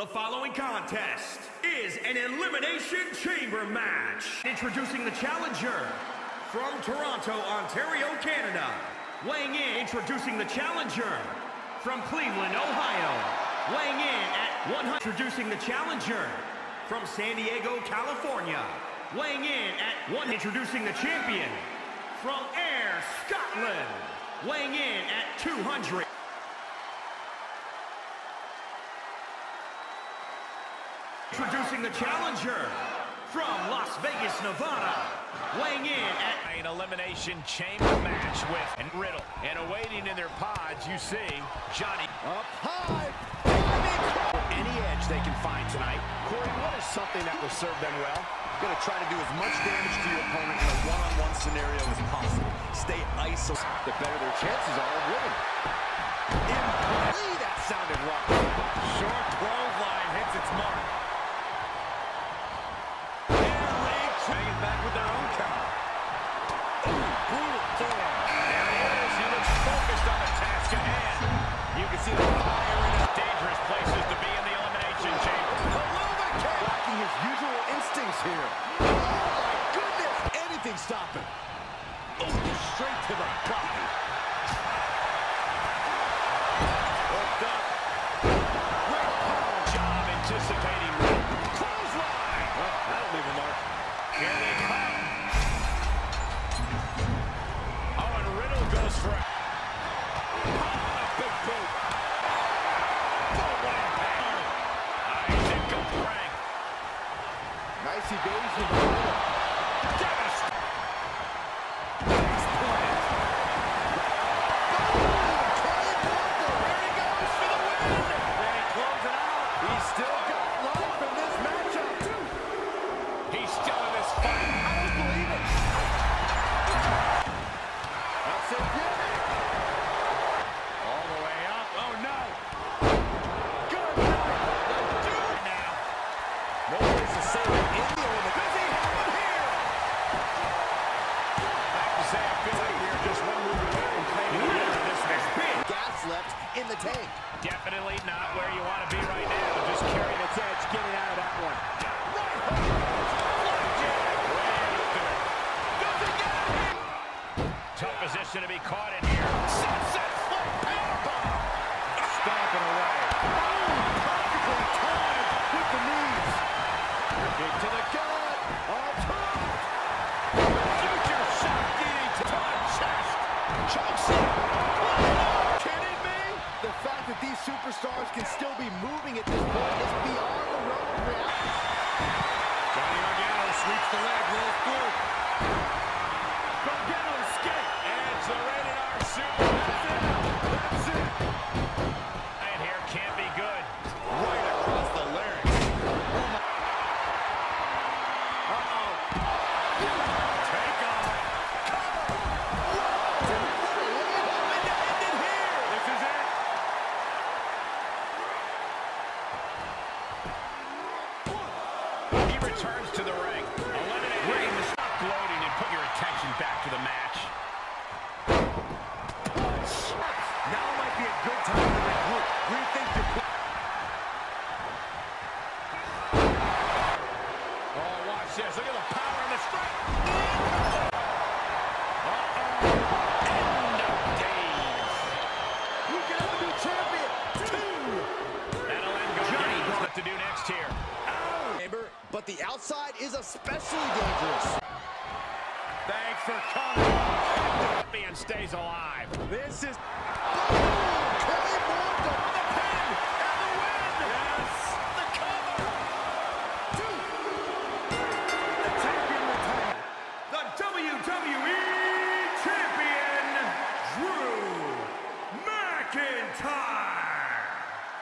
The following contest is an Elimination Chamber match. Introducing the challenger from Toronto, Ontario, Canada. Weighing in, introducing the challenger from Cleveland, Ohio. Weighing in at 100, introducing the challenger from San Diego, California. Weighing in at 1, introducing the champion from Ayr Scotland. Weighing in at 200. Introducing the challenger from Las Vegas, Nevada, weighing in at an Elimination Chamber match with and Riddle. And awaiting in their pods, you see Johnny up high. Any edge they can find tonight. Corey, what is something that will serve them well? Gonna try to do as much damage to your opponent in a one-on-one -on -one scenario as possible. Stay isolated. The better their chances are of winning.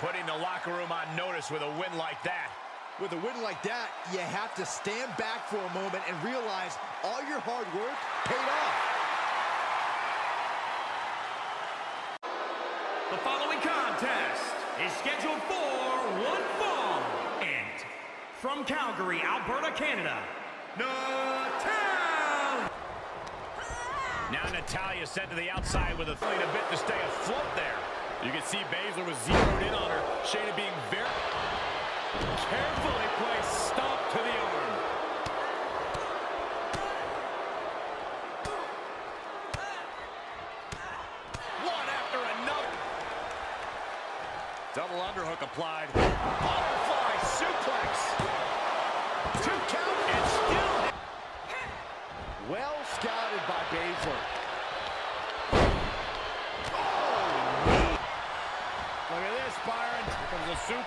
Putting the locker room on notice with a win like that. With a win like that, you have to stand back for a moment and realize all your hard work paid off. The following contest is scheduled for one fall. And from Calgary, Alberta, Canada, Natalya. Now Natalya sent to the outside with a thing a bit to stay afloat there. You can see Baszler was zeroed in on her. Shayna being very carefully placed stop to the arm. One after another. Double underhook applied.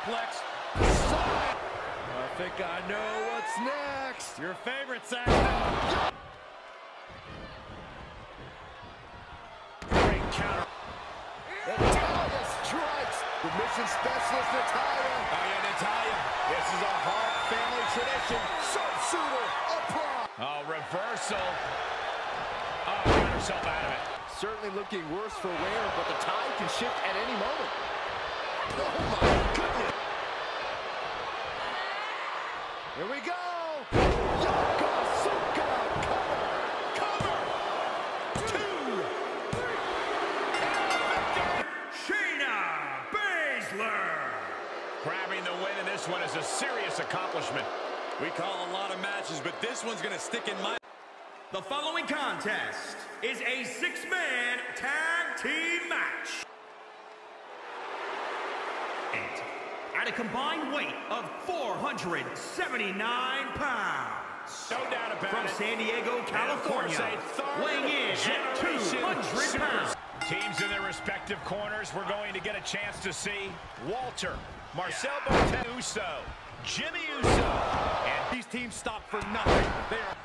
Suplex. Side. I think I know what's next. Your favorite, Saxton. Great counter. Natalya strikes. The mission specialist, Natalya. Oh, yeah, Natalya. This is a Hart family tradition. Sharpshooter, applied. Oh, reversal. Oh, got herself out of it. Certainly looking worse for wear, but the tide can shift at any moment. Oh, my goodness. Here we go. Yokosuka cover. Cover. Two. Shayna Baszler. Grabbing the win in this one is a serious accomplishment. We call a lot of matches, but this one's going to stick in my... The following contest is a six-man tag team match. And at a combined weight of 479 pounds. No doubt about From it. San Diego, California, course, weighing in at generation 200 pounds. Teams in their respective corners, we're going to get a chance to see Walter, Marcel Barthel, Uso, Jimmy Uso, and These teams stop for nothing. They are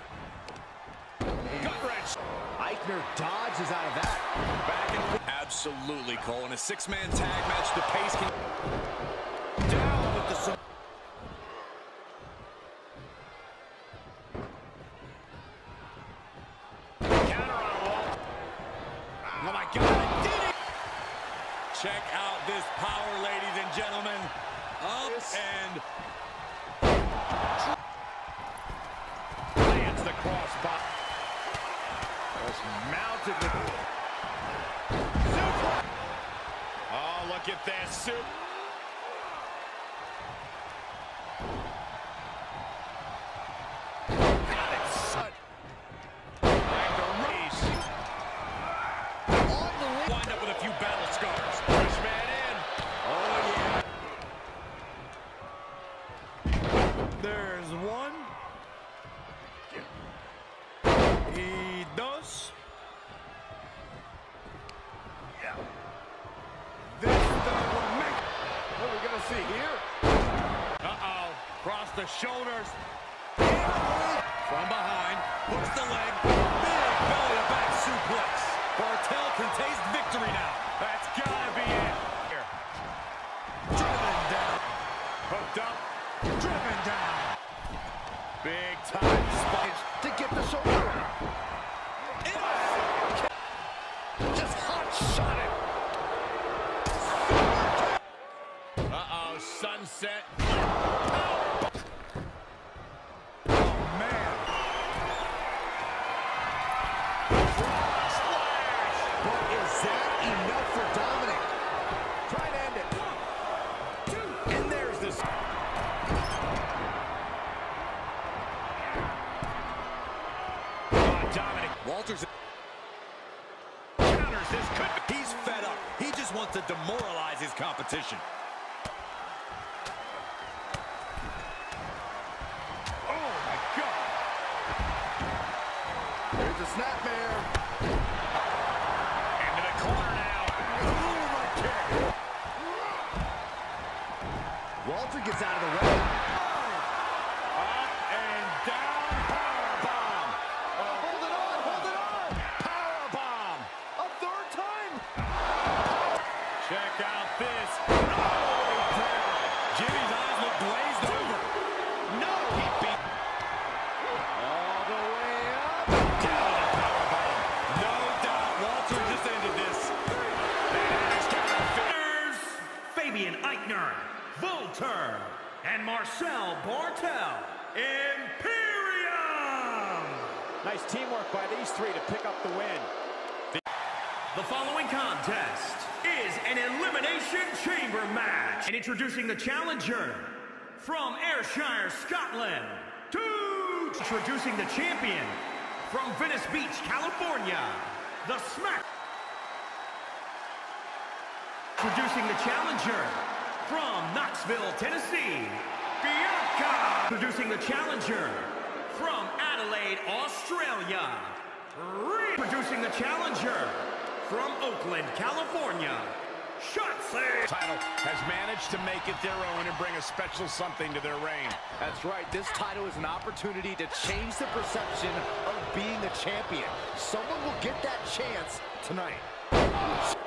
gut wrench. Aichner dodges is out of that. Back and Absolutely, Cole. In a six-man tag match, the pace can... Down with the... sub- Counter on Walter. Oh, my God. Did it! Check out this power, ladies and gentlemen. Up and... Lands the crossbody. Was mounted with... Super. Oh, look at this. Super. Got it, son. Like the race. On the ring. Wind up with a few battle scars. Push man in. Oh, yeah. There's one. Y dos. This third will make. What are we gonna see here? Uh-oh. Cross the shoulders. From behind, hooks the leg. Big belly-to-back suplex. Barthel can taste victory now. That's gotta be it. Here. Driven down. Hooked up. Driven down. Big time spike. To get the shoulder. Introducing the challenger from Ayrshire, Scotland, to introducing the champion from Venice Beach, California, the Smack. Introducing the challenger from Knoxville, Tennessee, Bianca. Introducing the challenger from Adelaide, Australia, Rhea. Introducing the challenger from Oakland, California, Shot save. Title has managed to make it their own and bring a special something to their reign. That's right. This title is an opportunity to change the perception of being a champion. Someone will get that chance tonight.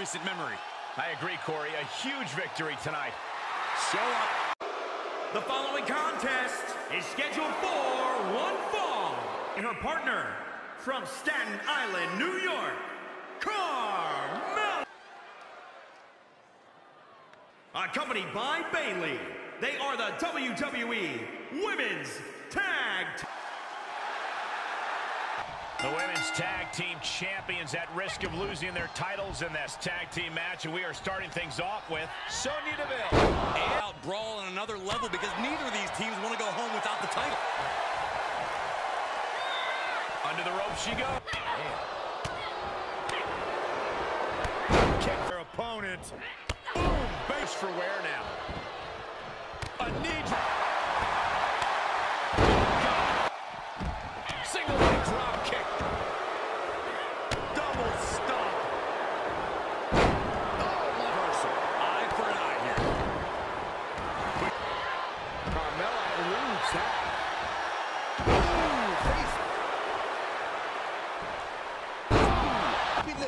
recent memory. I agree, Corey. A huge victory tonight. Show up. The following contest is scheduled for one fall. And her partner from Staten Island, New York, Carmel, Accompanied by Bayley, they are the WWE Women's Tag Team. The women's tag team champions at risk of losing their titles in this tag team match, and we are starting things off with Sonya Deville. And out brawl on another level because neither of these teams want to go home without the title. Under the rope she goes. Kick her opponent. Boom! Base for wear now. A knee drop.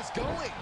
This going.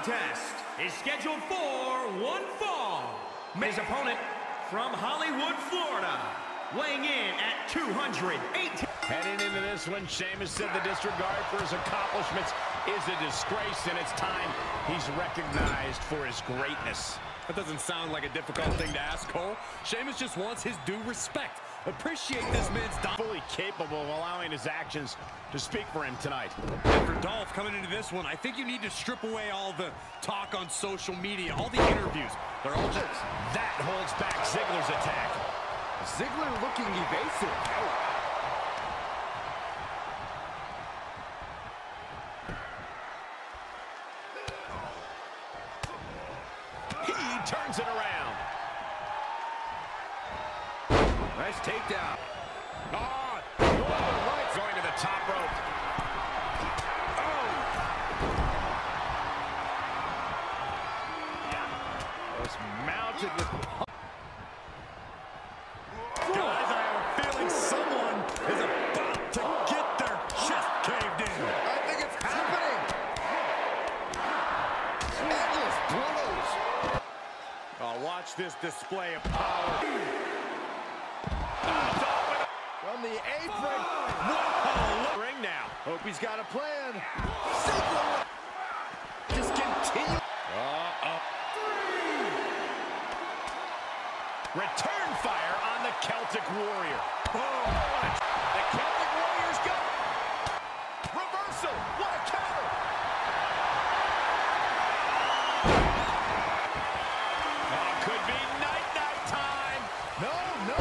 Contest is scheduled for one fall. His opponent from Hollywood, Florida, weighing in at 218. Heading into this one, Sheamus said the disregard for his accomplishments is a disgrace, and it's time he's recognized for his greatness. That doesn't sound like a difficult thing to ask, Cole. Sheamus just wants his due respect. Appreciate this man's. Fully capable of allowing his actions to speak for him tonight. And for Dolph coming into this one, I think you need to strip away all the talk on social media, all the interviews. They're all just... That holds back Ziggler's attack. Ziggler looking evasive. Oh. He turns it around. Nice takedown. Ah, right. Going to the top rope. Was mounted with... Guys, I have a feeling someone is about to get their chest caved in. I think it's happening. Endless blows. Oh, watch this display of power. From the apron. Whoa! Ring now. Hope he's got a plan. Just continue. Uh-oh. Return fire on the Celtic Warrior. Oh, the Celtic Warriors go. Reversal. What a counter. Oh, could be night-night time. No, no.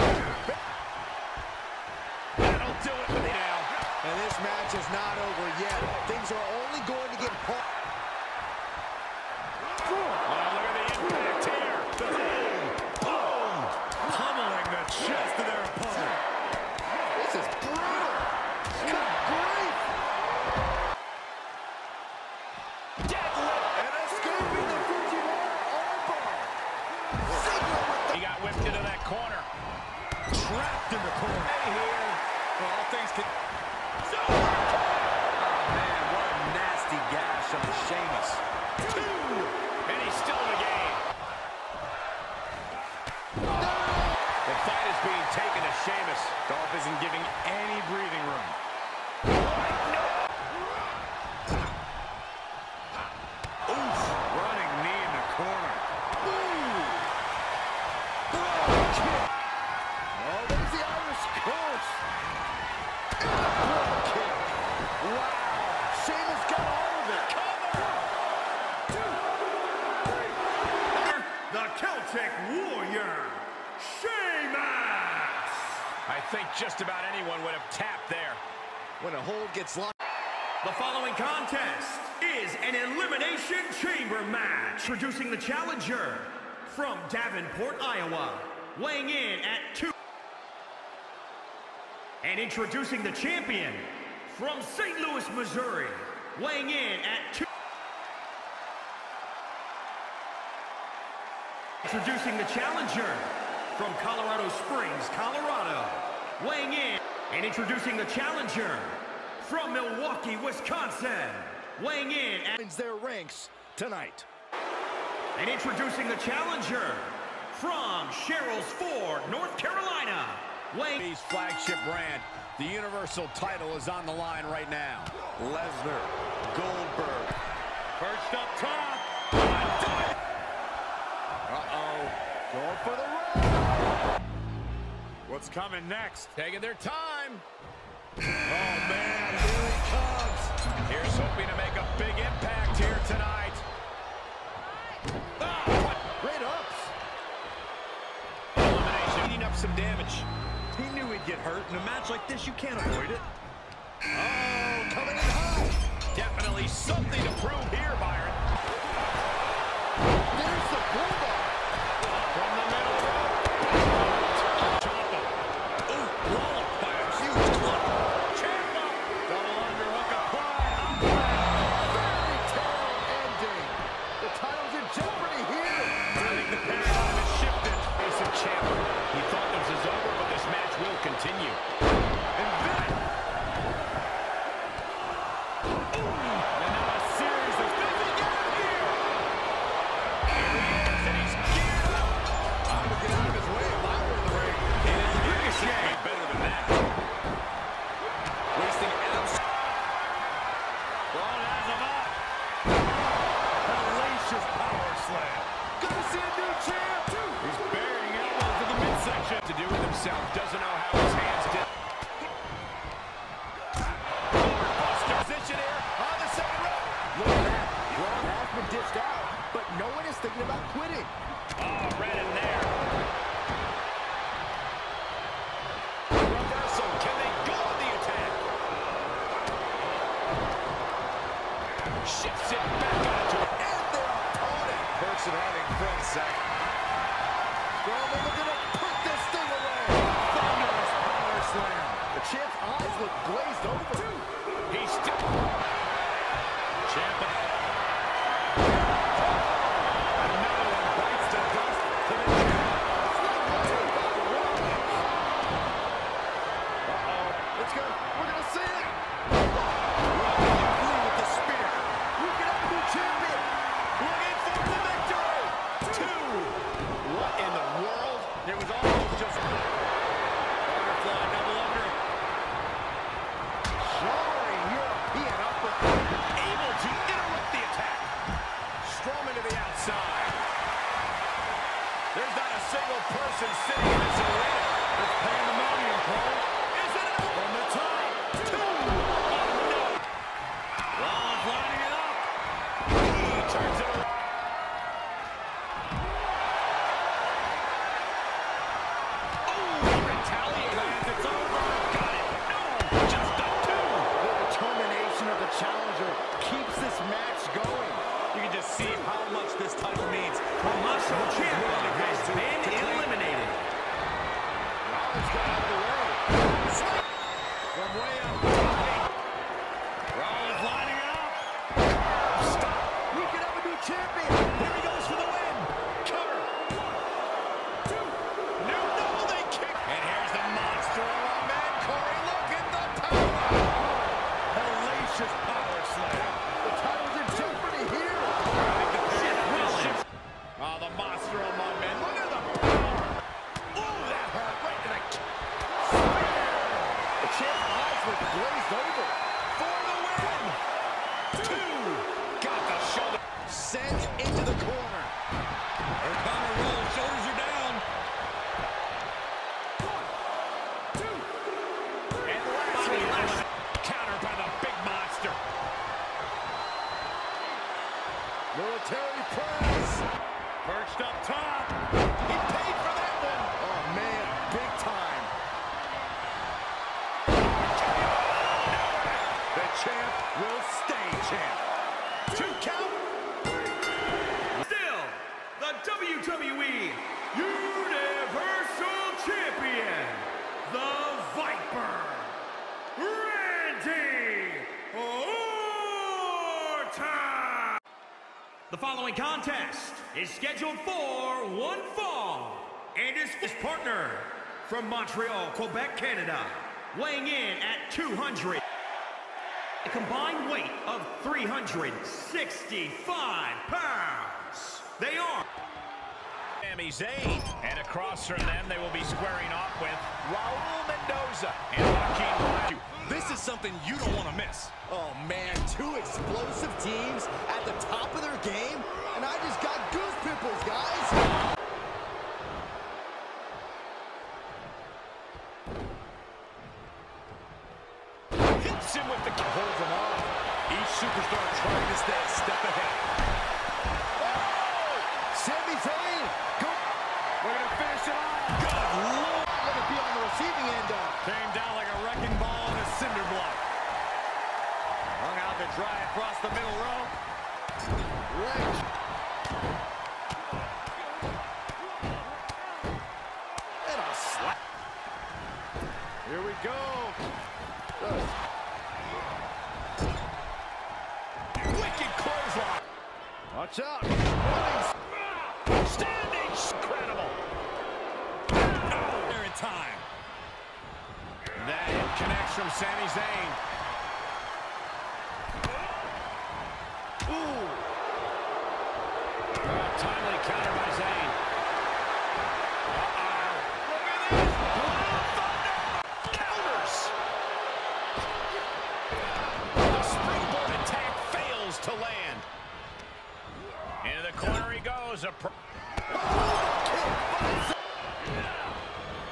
That'll do it for now. And this match is not over yet. Things are only going to get hard. Oh, look at the impact here. Boom. Boom. Pummeling contest is an Elimination Chamber match. Introducing the challenger from Davenport, Iowa, weighing in at two. And introducing the champion from St. Louis, Missouri, weighing in at two. Introducing the challenger from Colorado Springs, Colorado, weighing in. And introducing the challenger from Milwaukee, Wisconsin, weighing in at their ranks tonight. And introducing the challenger from Sherrills Ford, North Carolina, weighing... flagship brand, the Universal title is on the line right now. Lesnar, Goldberg. First up top. Uh-oh. Going for the run. What's coming next? Taking their time. Oh. big impact here tonight. Oh, what great ups. Elimination, eating up some damage. He knew he'd get hurt. In a match like this, you can't avoid it. Oh, coming in hot. Definitely something to prove here, Byron. Shifts it back onto it. And their opponent. Hurts it running front, Zach. Roman looking to put this thing away. Thunderous power slam. The champ's eyes look glazed over. He's still... Champ is scheduled for one fall and is his partner from Montreal, Quebec, Canada, weighing in at 200. A combined weight of 365 pounds. They are Sami Zayn. And across from them, they will be squaring off with Raul Mendoza and Joaquin Blanco. This is something you don't want to miss. Oh, man, two explosive teams at the top of their game, and I just got goose pimples, guys. Hits him with the Holds them off. Each superstar trying to stay a step ahead. Oh, Sami Zayn, go. We're going to finish it off. Good lord. Gonna be on the receiving end of. Came down like a wrecking ball on a cinder block. Hung out to dry across the middle row. Right. Here we go. Wicked clothesline. Watch out. Standing. Incredible. There in time. That connects from Sami Zayn. Ooh. Oh, timely counter by Zayn. Uh-oh. Look at this. Blue Thunder. Counters. The springboard attack fails to land. Into the corner he goes. A pro-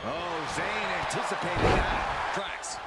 Oh, Zayn anticipated that. Tracks.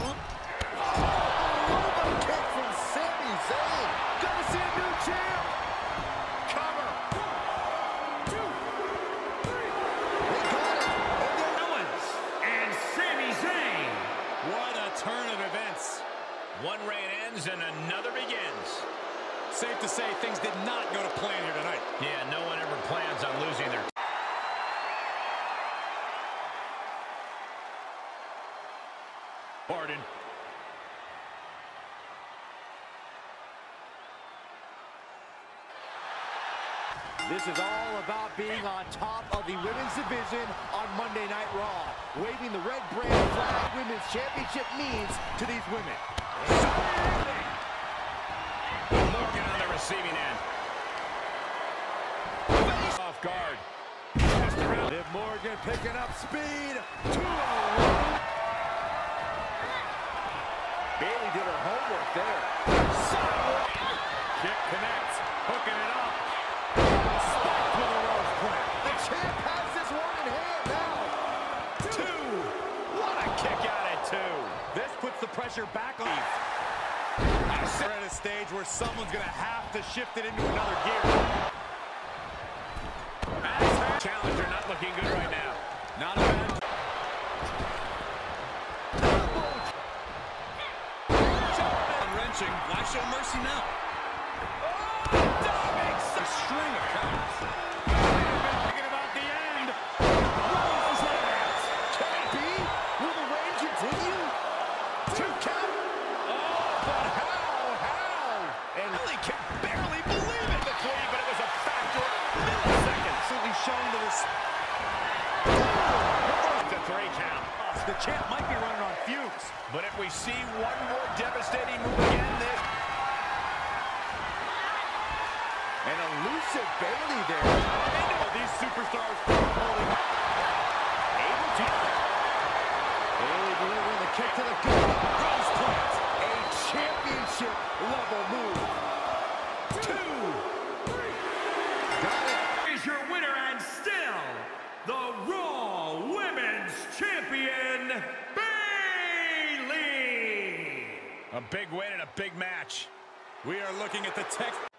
Safe to say things did not go to plan here tonight. Yeah, no one ever plans on losing their... Pardon. This is all about being on top of the women's division on Monday Night Raw. Waving the red brand flag women's championship means to these women. Receiving end. Off guard. Liv Morgan picking up speed. Bayley did her homework there. Kick connects. Hooking it up. The champ has this one in hand now. Two. What a kick out at two. This puts the pressure back on. We're at a stage where someone's going to have to shift it into another gear. Challenger not looking good right now. Not a bad wrenching. Why show mercy now? Oh, a string of counters. first. The three count. The champ might be running on fumes. But if we see one more devastating move again, this. An elusive Bayley there. Oh, these superstars kick to the gut. Cross plant. A championship level move. A big win and a big match. We are looking at the tech.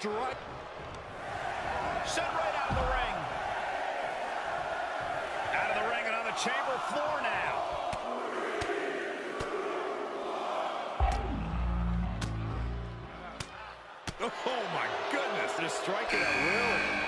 to. Sent right out of the ring. Out of the ring and on the chamber floor now. Oh, my goodness. They're striking out really.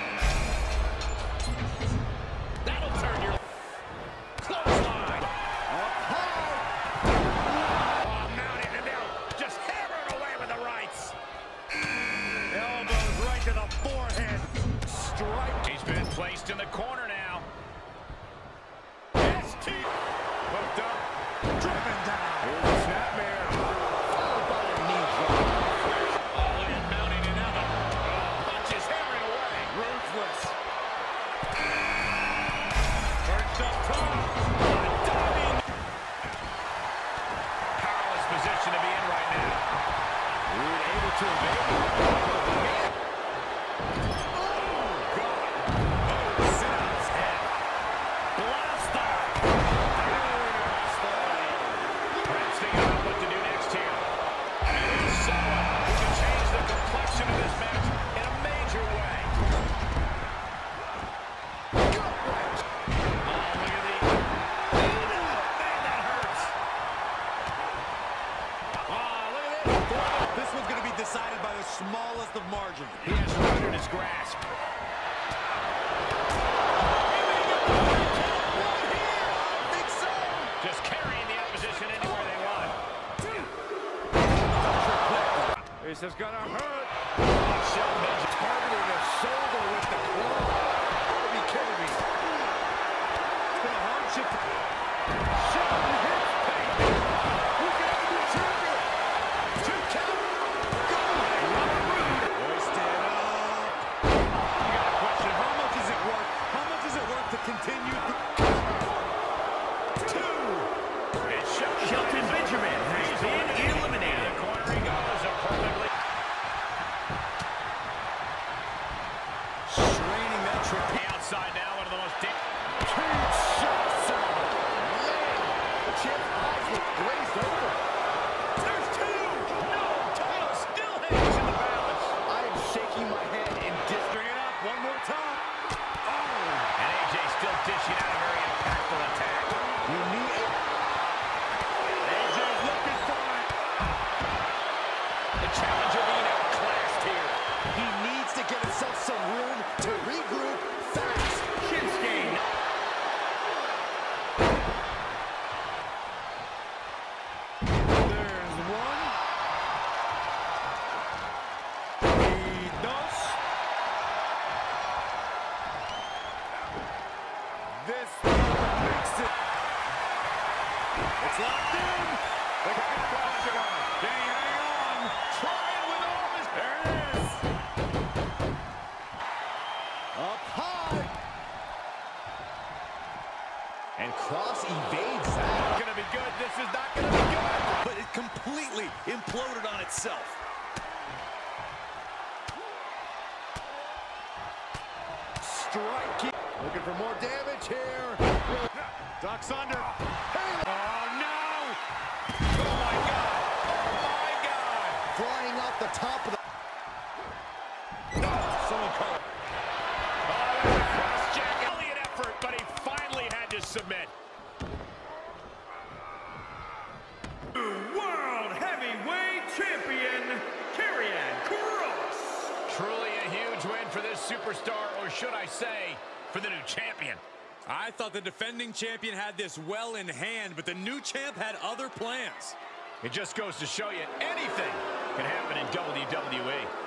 thought the defending champion had this well in hand, but the new champ had other plans. It just goes to show you anything can happen in WWE.